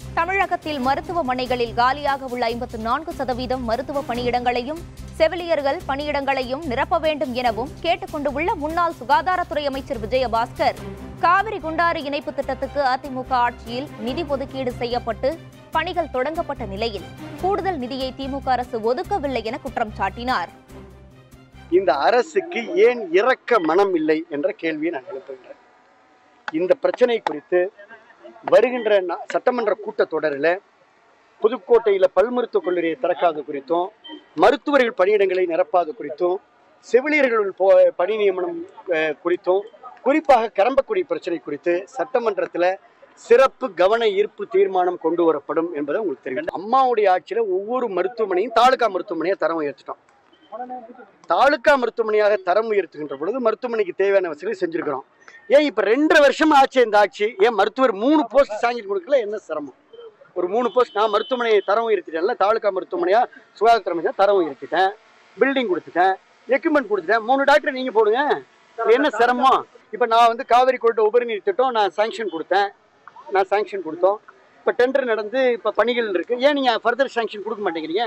தமிழகத்தில் மருத்துவமனைகளில் காலியாக உள்ள ஐம்பத்து நான்கு சதவீதம் மருத்துவ பணியிடங்களையும் செவிலியர்கள் பணியிடங்களையும் நிரப்ப வேண்டும் எனவும் கேட்டுக்கொண்டுள்ள முன்னாள் சுகாதாரத்துறை அமைச்சர் விஜயபாஸ்கர் காவிரி குண்டாறு இணைப்பு திட்டத்துக்கு அதிமுக ஆட்சியில் நிதி ஒதுக்கீடு செய்யப்பட்டு பணிகள் தொடங்கப்பட்ட நிலையில் கூடுதல் நிதியை திமுக அரசு ஒதுக்கவில்லை என குற்றம் சாட்டினார். இந்த அரசுக்கு ஏன் இறக்க மனம் இல்லை என்ற கேள்வியை நான் எழுப்புகிறேன் இந்த பிரச்சனை குறித்து வருகின்ற சட்டமன்ற கூட்டத்தொடரில் புதுக்கோட்டையில் பல் மருத்துவக் கல்லூரியை திறக்காது குறித்தும் மருத்துவர்கள் பணியிடங்களை நிரப்பாத குறித்தும் செவிலியர்கள் போ பணி நியமனம் குறித்தும் குறிப்பாக கரம்பக்குடி பிரச்சனை குறித்து சட்டமன்றத்தில் சிறப்பு கவன ஈர்ப்பு தீர்மானம் கொண்டு வரப்படும் என்பதை உங்களுக்கு தெரியும் அம்மாவுடைய ஆட்சியில் ஒவ்வொரு மருத்துவமனையும் தாலுகா மருத்துவமனையை தரம் உயர்த்திட்டோம். தாலுகா மருத்துவமனையாக தரம் உயர்த்துகின்ற பொழுது மருத்துவமனைக்கு தேவையான வசதிகளை செஞ்சிருக்கிறோம். ஏன் இப்போ ரெண்டரை வருஷம் ஆச்சு இந்த ஆட்சி? ஏன் மருத்துவர் மூணு போஸ்ட் சாங்கி கொடுக்கல? என்ன சிரமம்? ஒரு மூணு போஸ்ட் நான் மருத்துவமனையை தரம் உயர்த்திட்டேன்ல தாலுகா மருத்துவமனையா சுகாதாரத்துறை அமைச்சர் தரவும் இருக்கிட்டேன். பில்டிங் கொடுத்துட்டேன் எக்யூப்மெண்ட் கொடுத்துட்டேன். மூணு டாக்டர் நீங்கள் போடுங்க. என்ன சிரமம்? இப்போ நான் வந்து காவிரி கோட்டை உபரிநீர் திட்டம் நான் சாங்ஷன் கொடுத்தேன். நான் சாங்ஷன் கொடுத்தோம். இப்போ டெண்டர் நடந்து இப்போ பணிகள் இருக்குது ஏன் நீங்கள் ஃபர்தர் சாங்ஷன் கொடுக்க மாட்டேங்கிறீங்க?